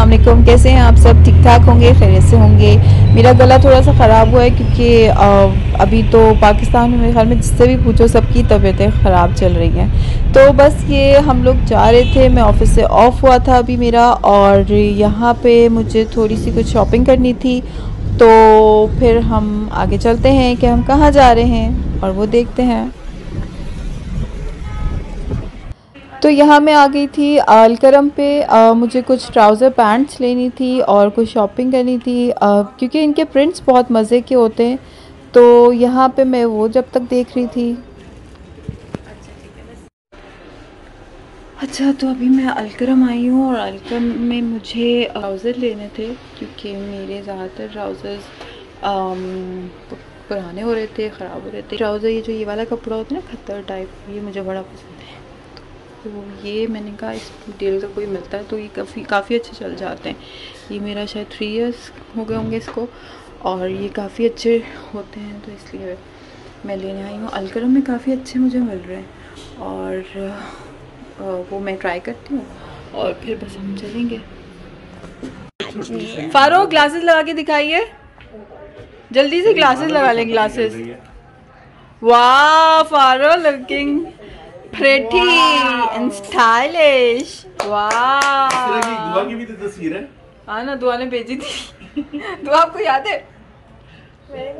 वालेकुम, कैसे हैं आप सब? ठीक ठाक होंगे, खैरियत से होंगे। मेरा गला थोड़ा सा ख़राब हुआ है क्योंकि अभी तो पाकिस्तान में मेरे ख्याल में जिससे भी पूछो सबकी तबीयतें ख़राब चल रही हैं। तो बस ये हम लोग जा रहे थे, मैं ऑफ़िस से ऑफ़ हुआ था अभी मेरा, और यहाँ पे मुझे थोड़ी सी कुछ शॉपिंग करनी थी तो फिर हम आगे चलते हैं कि हम कहाँ जा रहे हैं और वो देखते हैं। तो यहाँ मैं आ गई थी अलकरम पे। आ, मुझे कुछ ट्राउज़र पैंट्स लेनी थी और कुछ शॉपिंग करनी थी। आ, क्योंकि इनके प्रिंट्स बहुत मज़े के होते हैं। तो यहाँ पे मैं वो जब तक देख रही थी अच्छा तो अभी मैं अलक्रम आई हूँ और अलक्रम में मुझे ट्राउज़र लेने थे क्योंकि मेरे ज़्यादातर ट्राउज़र्स पुराने हो रहे थे, ख़राब हो रहे थे। ट्राउज़र ये जो ये वाला कपड़ा होता है ना खतर टाइप ये मुझे बड़ा पसंद है। तो ये मैंने कहा, इस डिटेल का कोई मिलता है तो ये काफ़ी काफ़ी अच्छे चल जाते हैं। ये मेरा शायद थ्री इयर्स हो गए होंगे इसको और ये काफ़ी अच्छे होते हैं तो इसलिए मैं लेने आई हूँ। अलकरम में काफ़ी अच्छे मुझे मिल रहे हैं और वो मैं ट्राई करती हूँ। और फिर बस हम चलेंगे। फारो ग्लासेस लगा के दिखाइए। जल्दी से ग्लासेस लगा लें ग्लासेस वाह फारो लुकिंग pretty and stylish वाह। की भी तो तस्वीर है हाँ ना दुआ ने भेजी थी। दुआ आपको याद है?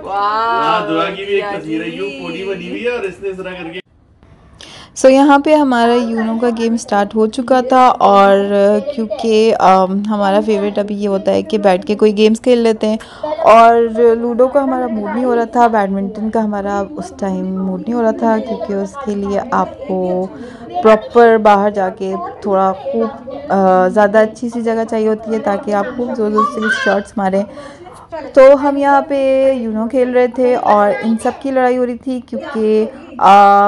वाह हाँ, दुआ की भी एक तस्वीर है यू पूरी बनी हुई है और इसने इस तरह करके सो so, यहाँ पे हमारा यूनो का गेम स्टार्ट हो चुका था और क्योंकि हमारा फेवरेट अभी ये होता है कि बैठ के कोई गेम्स खेल लेते हैं। और लूडो का हमारा मूड नहीं हो रहा था बैडमिंटन का हमारा उस टाइम मूड नहीं हो रहा था क्योंकि उसके लिए आपको प्रॉपर बाहर जाके थोड़ा खूब ज़्यादा अच्छी सी जगह चाहिए होती है ताकि आप खूब ज़ोर ज़ोर से शॉट्स मारें। तो हम यहाँ पे यूनो खेल रहे थे और इन सब की लड़ाई हो रही थी क्योंकि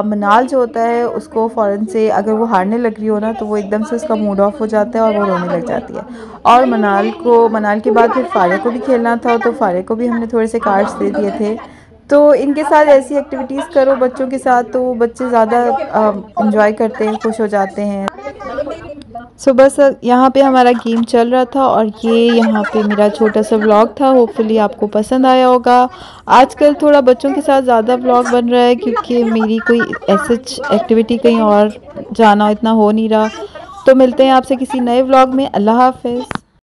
मनाल जो होता है उसको फ़ौरन से अगर वो हारने लग रही हो ना तो वो एकदम से उसका मूड ऑफ़ हो जाता है और वो रोने लग जाती है। और मनाल को, मनाल के बाद फिर फ़ारे को भी खेलना था तो फ़ारे को भी हमने थोड़े से कार्ड्स दे दिए थे। तो इनके साथ ऐसी एक्टिविटीज़ करो बच्चों के साथ तो बच्चे ज़्यादा इंजॉय करते हैं, खुश हो जाते हैं। सो बस यहाँ पे हमारा गेम चल रहा था और ये यहाँ पे मेरा छोटा सा व्लॉग था। होपफुली आपको पसंद आया होगा। आजकल थोड़ा बच्चों के साथ ज़्यादा व्लॉग बन रहा है क्योंकि मेरी कोई ऐसे एक्टिविटी कहीं और जाना इतना हो नहीं रहा। तो मिलते हैं आपसे किसी नए व्लॉग में। अल्लाह हाफिज़।